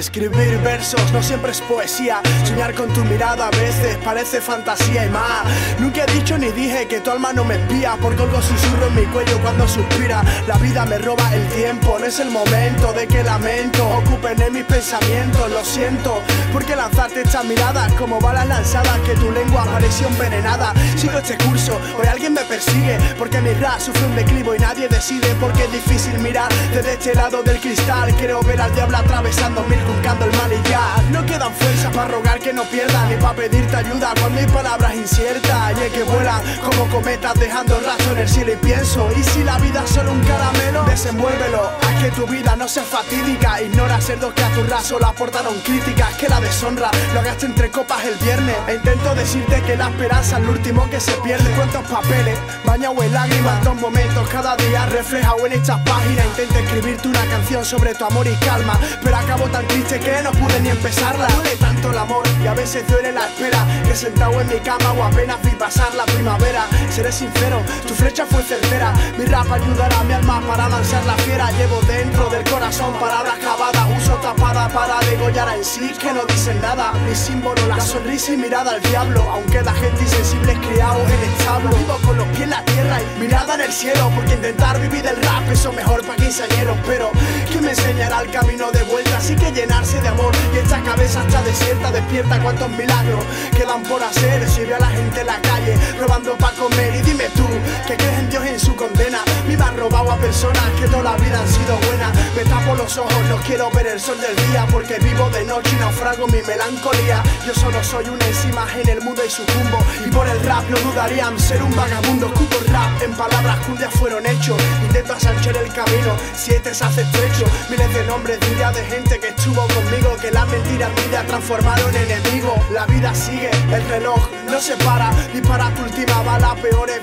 Escribir versos no siempre es poesía. Soñar con tu mirada a veces parece fantasía y más. Nunca he dicho ni dije que tu alma no me espía. Porque algo susurro en mi cuello cuando suspira. La vida me roba el tiempo, no es el momento de que lamento. Ocupen en mis pensamientos, lo siento. Porque lanzarte estas miradas como balas lanzadas que tu lengua pareció envenenada. Sigo este curso, hoy alguien me persigue. Porque mi rap sufre un declivo y nadie decide. Porque es difícil mirar desde este lado del cristal. Quiero ver al diablo atravesando mil buscando el mal y ya. No quedan fuerzas para rogar que no pierda ni para pedirte ayuda cuando hay palabras inciertas. Y es que vuelan como cometas dejando rastro en el cielo y pienso. ¿Y si la vida es solo un caramelo? Desenvuélvelo, haz que tu vida no sea fatídica. Ignora cerdos que a tu raso la aportaron críticas. Que la deshonra lo hagaste entre copas el viernes. E intento decirte que la esperanza es lo último que se pierde. Cuántos papeles, bañado en lágrimas, dos momentos cada día reflejado en estas páginas. Intento escribirte una canción sobre tu amor y calma, pero acabo tan triste que no pude ni empezarla. Duele tanto el amor y a veces duele la espera. Que sentado en mi cama o apenas vi pasar la primavera. Seré sincero, tu flecha fue certera. Mi rap ayudará a mi alma para lanzar la fiera. Llevo dentro del corazón palabras clavadas. Uso tapada para degollar en sí que no dicen nada. Mi símbolo, la sonrisa y mirada al diablo. Aunque la gente insensible es criado en el establo. Vivo con los pies en la tierra y mirada en el cielo. Porque intentar vivir del rap eso mejor para quinceañeros. Pero ¿quién me enseñará el camino de vuelta? Así que llenarse de amor y esta cabeza está desierta. Despierta cuántos milagros quedan por hacer. Si ve a la gente en la calle robando para comer. Personas que toda la vida han sido buenas. Me tapo los ojos, no quiero ver el sol del día. Porque vivo de noche y naufrago mi melancolía. Yo solo soy una enzima en el mundo y sucumbo. Y por el rap no dudarían ser un vagabundo. Escupo rap en palabras que fueron hechos. Intento asanchar el camino, si este se hace estrecho. Miles de nombres diría de gente que estuvo conmigo. Que las mentiras vida transformaron en enemigo. La vida sigue, el reloj no se para. Dispara tu última bala, peores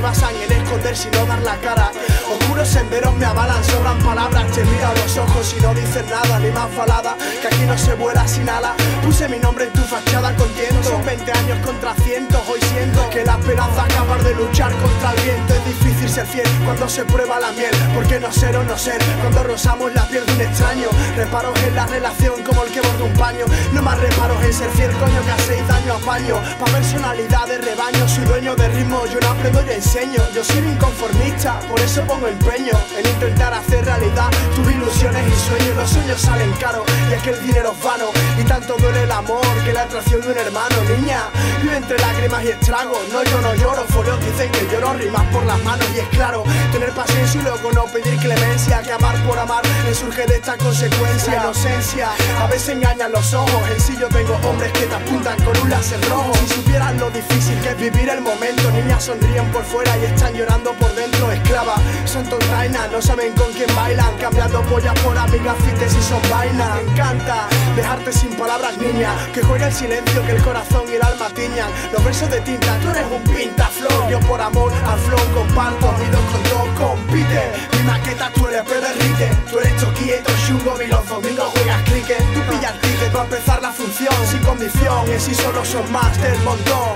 basan en esconder sin no dar la cara. Oscuros senderos me avalan, sobran palabras. Te miro a los ojos y no dices nada, ni más falada. Que aquí no se vuela sin ala. Puse mi nombre en tu fachada con tiento. Son 20 años contra cientos. Hoy siento que la esperanza es capaz de luchar contra el viento. Es difícil ser fiel cuando se prueba la miel. Porque no ser o no ser cuando rozamos la piel de un extraño. Reparos en la relación como el que borda un paño. No más reparos en ser fiel, coño, que hacéis daño a paño. Pa' personalidad de rebaño, soy dueño de ritmo. Yo no aprendo, yo enseño. Yo soy un inconformista, por eso pongo empeño en intentar hacer realidad tus ilusiones y sueños. Los sueños salen caros y es que el dinero es vano. Y tanto duele el amor que la atracción de un hermano, niña. Vive entre lágrimas y estragos. No, yo no lloro, foreos dicen que lloro rimas por las manos. Y es claro, tener paciencia y luego no pedir clemencia. Que amar por amar me surge de esta consecuencia. Inocencia, a veces engañan los ojos. En sí yo tengo hombres que te apuntan con un láser rojo. Si supieran lo difícil que es vivir el momento, niñas sonríen por fuera y están llorando por dentro. Esclava, son tontainas, no saben con quién bailan. Cambiando pollas por amigas fites y son vainas. Me encanta dejarte sin palabras, niña. Que juega el silencio, que el corazón y el alma tiñan. Los versos de tinta, tú eres un pintaflor. Yo por amor al flow comparto, mi dos con dos compite. Mi maqueta, tú eres derrite. Tú eres toquieto, chungo y los domingos juegas cricket. Tú pillas el ticket para empezar la función sin condición. Y si solo son más del montón.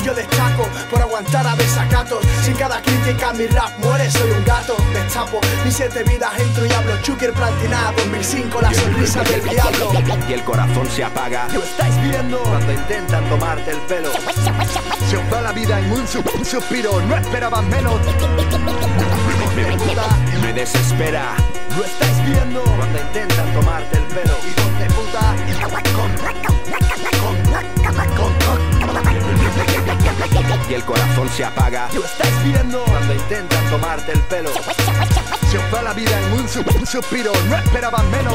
Y yo destaco por aguantar a desacatos. Cada crítica mi rap muere, soy un gato. Destapo mis siete vidas, entro y hablo. Chucker Platinado, 2005, la sonrisa del diablo. Y el corazón se apaga. Lo estáis viendo cuando intentan tomarte el pelo. Se os va la vida en un, su- un suspiro, no esperaban menos. Me, me desespera. Lo estáis viendo cuando intentan tomarte el pelo. Hijos de puta. Y el corazón se apaga. Lo estáis viendo cuando intentan tomarte el pelo. Se os va la vida en un, su- un suspiro, no esperaban menos.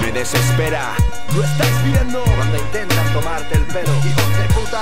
Me desespera. Lo estáis viendo cuando intentan tomarte el pelo. Hijos de puta.